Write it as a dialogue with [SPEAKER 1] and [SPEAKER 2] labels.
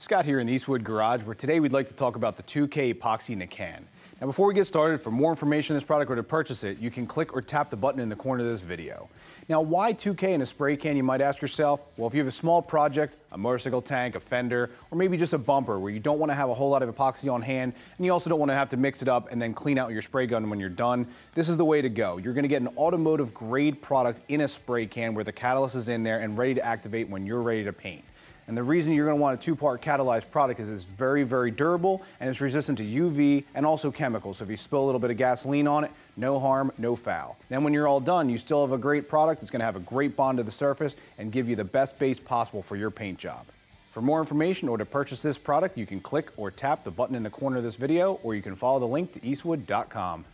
[SPEAKER 1] Scott here in the Eastwood Garage, where today we'd like to talk about the 2K Epoxy in a can. Now before we get started, for more information on this product or to purchase it, you can click or tap the button in the corner of this video. Now why 2K in a spray can, you might ask yourself? Well, if you have a small project, a motorcycle tank, a fender, or maybe just a bumper where you don't want to have a whole lot of epoxy on hand, and you also don't want to have to mix it up and then clean out your spray gun when you're done, this is the way to go. You're going to get an automotive grade product in a spray can where the catalyst is in there and ready to activate when you're ready to paint. And the reason you're going to want a two-part catalyzed product is it's very, very durable and it's resistant to UV and also chemicals. So if you spill a little bit of gasoline on it, no harm, no foul. Then when you're all done, you still have a great product that's going to have a great bond to the surface and give you the best base possible for your paint job. For more information or to purchase this product, you can click or tap the button in the corner of this video or you can follow the link to eastwood.com.